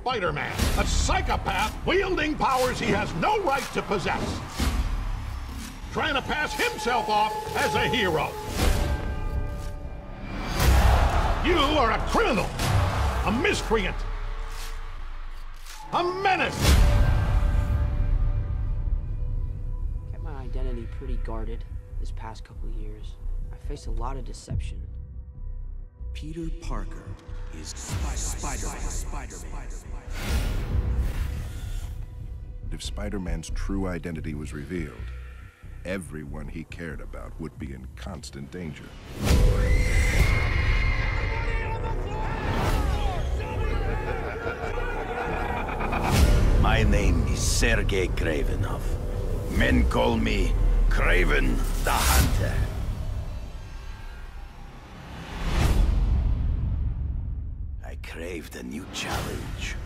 Spider-Man, a psychopath wielding powers he has no right to possess. Trying to pass himself off as a hero. You are a criminal, a miscreant, a menace. Kept my identity pretty guarded this past couple years. I faced a lot of deception. Peter Parker is Spider-Man. Spider-Man. If Spider-Man's true identity was revealed, everyone he cared about would be in constant danger. My name is Sergei Kravinoff. Men call me Kraven the Hunter. I craved a new challenge.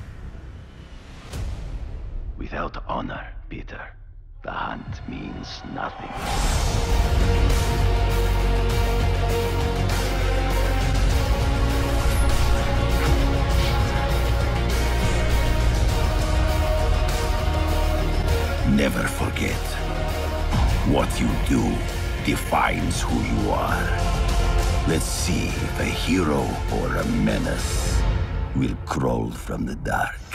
Without honor, Peter, the hunt means nothing. Never forget. What you do defines who you are. Let's see if a hero or a menace will crawl from the dark.